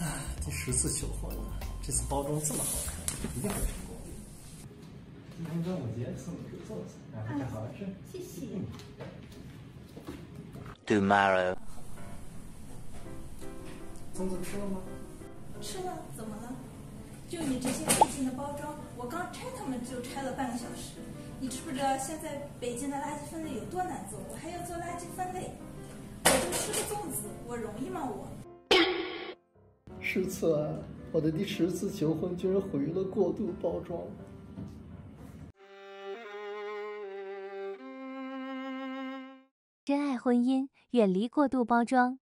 啊，第十次求婚了，这次包装这么好看，一定会成功。今天端午节送你个粽子，让大家好好吃。谢谢。tomorrow. 粽子吃了吗？吃了，怎么了？就你这些费劲的包装，我刚拆它们就拆了半个小时。你知不知道现在北京的垃圾分类有多难做？我还要做垃圾分类，我就吃个粽子，我容易吗我？十次啊！我的第十次求婚居然毁于了过度包装。珍爱婚姻，远离过度包装。